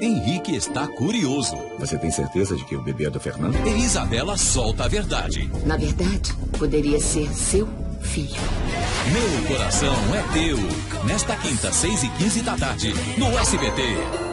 Henrique está curioso. Você tem certeza de que o bebê é do Fernando? E Isabela solta a verdade. Na verdade, poderia ser seu filho. Meu coração é teu. Nesta quinta, 6 e 15 da tarde, no SBT.